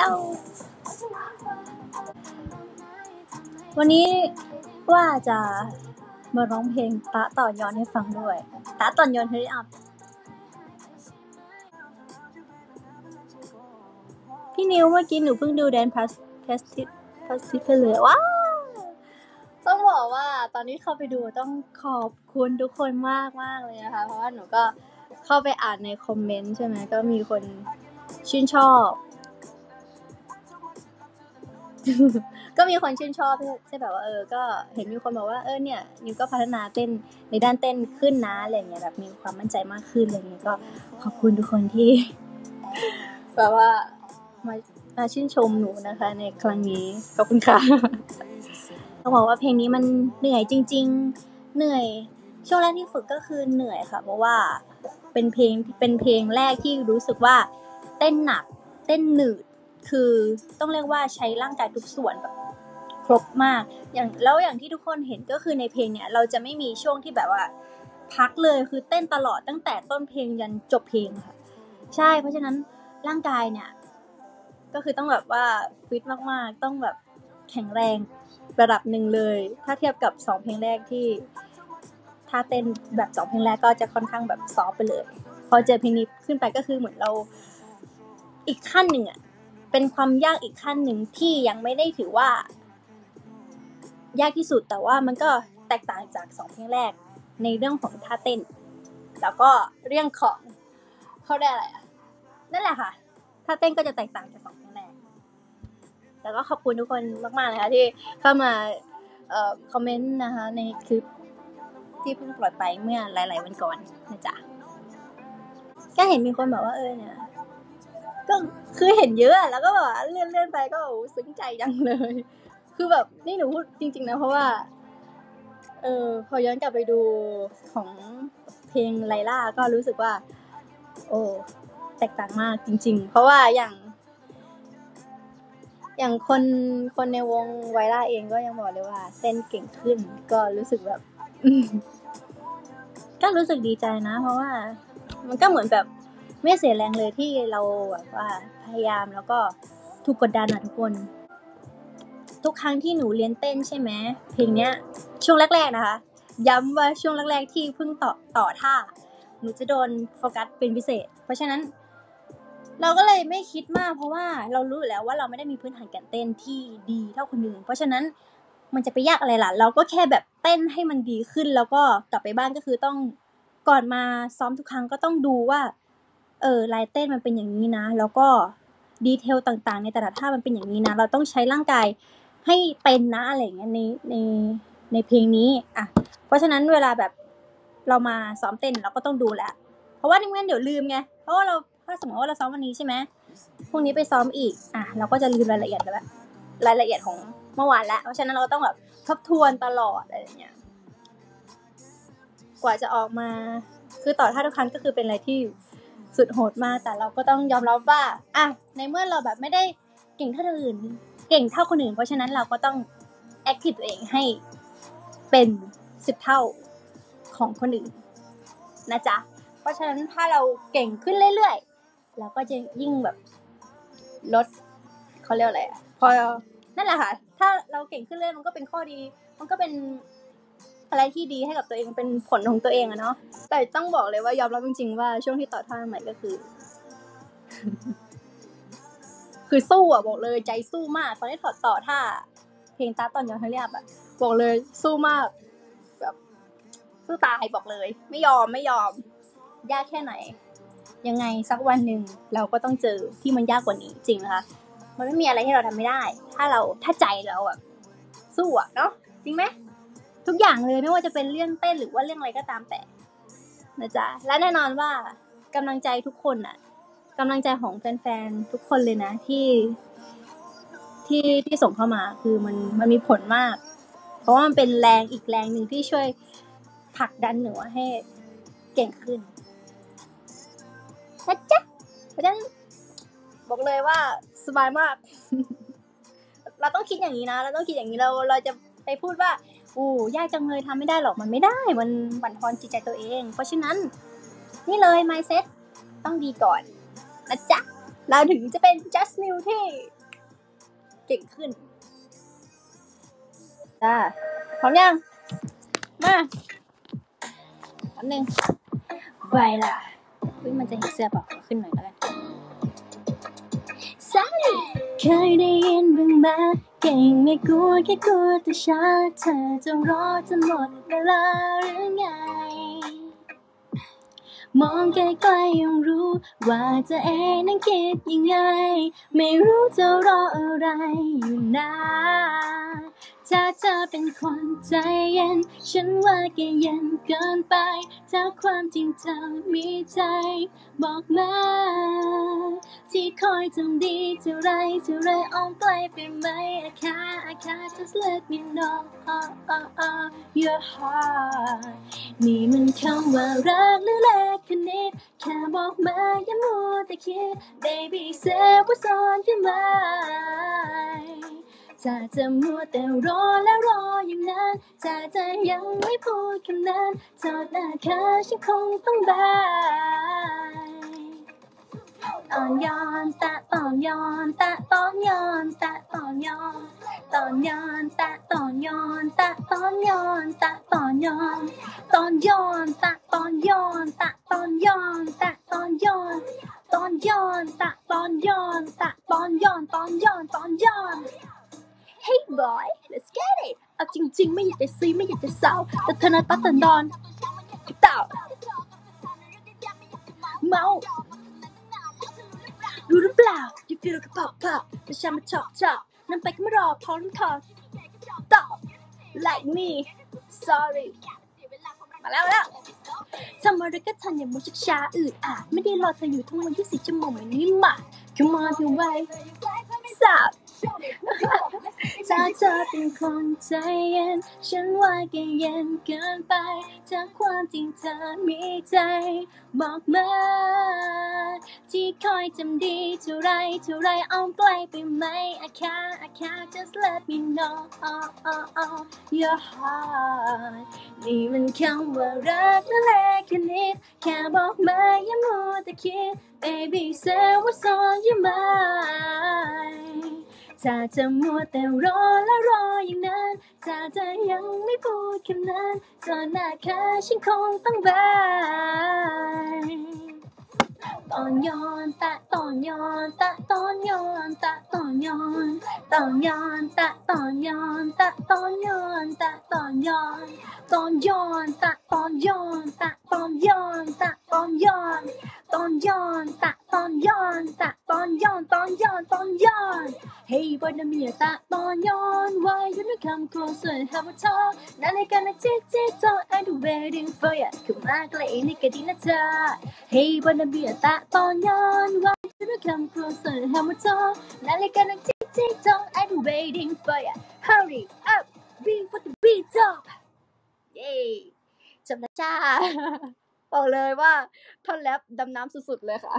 ฮัลโหลวันนี้ว่าจะมาร้องเพลงตะต่อยอนให้ฟังด้วยตะต่อยอนเฮยอัพพี่นิวเมื่อกี้หนูเพิ่งดูแดนพาสพาสติพาสติเพลเลยว้าต้องบอกว่าตอนนี้เข้าไปดูต้องขอบคุณทุกคนมากมากเลยนะคะ เพราะว่าหนูก็เข้าไปอ่านในคอมเมนต์ใช่ไหมก็มีคนชื่นชอบ ก็มีคนชื่นชอบใช่แบบว่าเออ ก็เห็นมีคนบอกว่าเออเนี่ยนิวก็พัฒนาเต้นในด้านเต้นขึ้นนะอะไรเงี้ยแบบมีความมั่นใจมากขึ้นอะไรเงี้ยก็ขอบคุณทุกคนที่แบบว่ามามาชื่นชมหนูนะคะ ในครั้งนี้ขอบคุณค่ะต้องบอกว่าเพลงนี้มันเหนื่อยจริง ๆ เหนื่อยช่วงแรกที่ฝึกก็คือเหนื่อยค่ะ เพราะว่าเป็นเพลงเป็นเพลงแรกที่รู้สึกว่าเต้นหนัก เต้นหนืด คือต้องเรียกว่าใช้ร่างกายทุกส่วนแบบครบมาก อย่างแล้วอย่างที่ทุกคนเห็นก็คือในเพลงเนี่ย เราจะไม่มีช่วงที่แบบว่า พักเลยคือเต้นตลอดตั้งแต่ต้นเพลงยันจบเพลงค่ะ ใช่เพราะฉะนั้นร่างกายเนี่ย ก็คือต้องแบบว่าฟิตมากๆ ต้องแบบแข็งแรงระดับหนึ่งเลย ถ้าเทียบกับสองเพลงแรกที่ ถ้าเต้นแบบสองเพลงแรกก็จะค่อนข้างแบบซอฟไปเลย พอเจอเพลงนี้ขึ้นไปก็คือเหมือนเราอีกขั้นหนึ่งอะ เป็นความยากอีกขั้นหนึ่งที่ยังไม่ได้ถือว่า ยากที่สุดแต่ว่ามันก็แตกต่างจากสองเพลงแรกในเรื่องของท่าเต้น แล้วก็เรื่องของเขาได้อะไรนั่นแหละค่ะท่าเต้นก็จะแตกต่างจากสองเพลงแรกแล้วก็ขอบคุณทุกคนมากๆเลยค่ะที่เข้ามาออคอมเมนต์นะคะในคลิปที่เพิ่งปล่อยไปเมื่อหลาย ๆ วันก่อนนะจ๊ะก็เห็นมีคนบอกว่าเออเนี่ย ก็คือเห็นเยอะแล้วก็แบบเลื่อนเลื่อนไปก็โอ้ซึ้งใจจังเลย คือแบบนี่หนูพูดจริง ๆ นะ เพราะว่า เออพอย้อนกลับไปดูของเพลงไลล่าก็รู้สึกว่า โอ้แตกต่างมากจริง ๆ เพราะว่าอย่าง อย่างคนคนในวงไวล่าเองก็ยังบอกเลยว่าเต้นเก่งขึ้นก็รู้สึกแบบก็รู้สึกดีใจนะ เพราะว่า มันก็เหมือนแบบ ไม่เสียแรงเลยที่เราแบบว่าพยายามแล้วก็ถูกกดดันอะทุกคน ทุกครั้งที่หนูเรียนเต้นใช่ไหมเพลงเนี้ยช่วงแรกๆนะคะ ย้ำว่าช่วงแรกๆที่เพิ่งต่อต่อท่าหนูจะโดนโฟกัสเป็นพิเศษ เพราะฉะนั้น เราก็เลยไม่คิดมาก เพราะว่าเรารู้อยู่แล้วว่าเราไม่ได้มีพื้นฐานการเต้นที่ดีเท่าคนอื่น เพราะฉะนั้นมันจะไปยากอะไรล่ะ เราก็แค่แบบเต้นให้มันดีขึ้นแล้วก็กลับไปบ้านก็คือต้องก่อนมาซ้อมทุกครั้งก็ต้องดูว่า เออลายเต้นมันเป็นอย่างนี้นะ แล้วก็ดีเทลต่างๆ ในแต่ละท่ามันเป็นอย่างนี้นะ เราต้องใช้ร่างกายให้เป็นนะอะไรอย่างเงี้ยในในในเพลงนี้อะเพราะฉะนั้นเวลาแบบเรามาซ้อมเต้นเราก็ต้องดูแหละ เพราะว่าไม่งั้นเดี๋ยวลืมไง เพราะว่าเราถ้าสมมติว่าเราซ้อมวันนี้ใช่ไหมพรุ่งนี้ไปซ้อมอีกอะเราก็จะลืมรายละเอียดแล้วรายละเอียดของเมื่อวานแล้ว เพราะฉะนั้นเราก็ต้องแบบทบทวนตลอดอะไรอย่างเงี้ย กว่าจะออกมา คือต่อท่าทุกครั้งก็คือเป็นอะไรที่ สุดโหดมากแต่เราก็ต้องยอมรับว่าอะในเมื่อเราแบบไม่ได้เก่งเท่าคนอื่น เก่งเท่าคนอื่น เพราะฉะนั้นเราก็ต้องแอคทีฟตัวเองให้เป็นสิบเท่าของคนอื่นนะจ๊ะเพราะฉะนั้นถ้าเราเก่งขึ้นเรื่อยๆเราก็จะยิ่งแบบลดเขาเรียกอะไรอะพอนั่นแหละค่ะ ถ้าเราเก่งขึ้นเรื่อยมันก็เป็นข้อดี มันก็เป็น อะไรที่ดีให้กับตัวเองเป็นผลของตัวเองอะเนาะแต่ต้องบอกเลยว่ายอมรับจริงๆว่าช่วงที่ต่อท่าใหม่ก็คือ คือสู้อะบอกเลยใจสู้มากตอนที่ถอดต่อท่า เพลงตาตอนยอนทเรียบอะบอกเลยสู้มากแบบสู้ตายบอกเลย ไม่ยอมไม่ยอม ยากแค่ไหน ยังไงสักวันหนึ่งเราก็ต้องเจอที่มันยากกว่านี้จริงนะคะมันไม่มีอะไรที่เราทำไม่ได้ ถ้าเราถ้าใจเราแบบสู้อะเนาะจริงไหม ทุกอย่างเลยไม่ว่าจะเป็นเรื่องเต้นหรือว่าเรื่องอะไรก็ตามแต่นะจ๊ะและแน่นอนว่ากำลังใจทุกคนอะกำลังใจของแฟนๆทุกคนเลยนะ ที่ที่ที่ส่งเข้ามาคือมันมันมีผลมาก เพราะว่ามันเป็นแรงอีกแรงหนึ่งที่ช่วยผลักดันหนูให้เก่งขึ้นนะจ๊ะเพราะฉะนั้นบอกเลยว่าสบายมาก เราต้องคิดอย่างนี้นะ เราต้องคิดอย่างนี้เราเราจะไปพูดว่า โอ้ยากจังเลยทำไม่ได้หรอกมันไม่ได้ มันบั่นทอนจิตใจตัวเอง เพราะฉะนั้น นี่เลย mindset ต้องดีก่อนนะจ๊ะ เราถึงจะเป็น just new ที่เก่งขึ้นจ้าพร้อมยัง มาแป๊บนึงไปละอุ้ยมันจะเห็นเสื้อเปล่าขึ้นหน่อยแล้วกันสาลีเคยได้ยินบ้างไหม เก่งไม่กลัวแค่กลัวแต่ช้าเธอจะรอจะหมดเวลาหรือไง มองไกลๆยังรู้ว่าจะเอนั้นคิดยังไง ไม่รู้จะรออะไรอยู่นะ ถ้าเธอเป็นคนใจเย็น ฉันว่าแกเย็นเกินไป ถ้าความจริงเธอมีใจ บอกมาที่คอยทำดีเท่าไรเท่าไรอ้อมไกลไปไหม I can't I can't just let me know oh, oh, oh, your heart นี่มันคำว่ารักหรือแลกคณิตแค่บอกมาอย่ามัวแต่คิด baby say what's on your mind ถ้าจะมัวแต่รอและรออย่างนั้นถ้าจะยังไม่พูดคำนั้นโทษหน้าค่ะฉันคงต้องบายตอนย้อนตะตอนย้อนตะตอนย้อนตะตอนย้อนตอนย้อนตะตอนย้อนตะตอนย้อนตะตอนย้อนตอนย้อนตะตอนย้อนตะตอนย้อนตะตอนย้อนตอนย้อนตะตอนย้อนตะตอนย้อนตอนย้อนตอนย้อน Hey boy let's get it เอาจริงๆ ไม่อยากจะซีไม่อยากจะเศร้า แต่เธอน่ะตัดตันดอนเต่าเมารู้หรือเปล่า you feel กระเป๋าเปล่าแต่มาชอบชอบนั่นไปก็ไม่รอพร้อมคอตอบ like me sorry มาแล้วแล้วทำอะไรก็ทันอย่ามัวชักช้าอืดอาดไม่ได้รอเธออยู่ทั้งวันที่สี่ชั่วโมงแบบนี้มา come on you way สับ ถ้าเธอเป็นคนใจเย็น ฉันว่าแกเย็นเกินไป ถ้าความจริงเธอมีใจ บอกมา ที่คอยจำดีเท่าไรเท่าไรอ้อมไกลไปไหม I can't I can just let me know oh, oh, oh, your heart นี่มันคำว่ารักนั่นแหละแค่นิดแค่บอกมาอย่ามัวแต่คิด baby say what's on your mind จะจะมัวแต่รอและรออย่างนั้นถ้าเธอยังไม่พูดคำนั้นก็นหน้าค่ฉันคงต้องบายตอนย้อนตะตอนย้อนตะตอนย้อนตะตอนย้อนตอนย้อนตะตอนย้อนตะตอนย้อนตะตอนย้อนตอนย้อนตะตอนย้อนตะตอนย้อนตะตอนย้อนตอนย้อนตะตอนย้อนตะตอนย้อนตอนย้อนตอนย้อน Hey boy นะเมียตะตอนย้อนวัยธุรกรรมครัวส่วนแฮมเบอร์เกอร์นาฬิกานักจิ๊กจิ๊กจ้อง I'm waiting for ya hurry up be what the beat up เย้จำได้จ้าบอกเลยว่าท่อนแรปดำน้ำสุดๆเลยค่ะ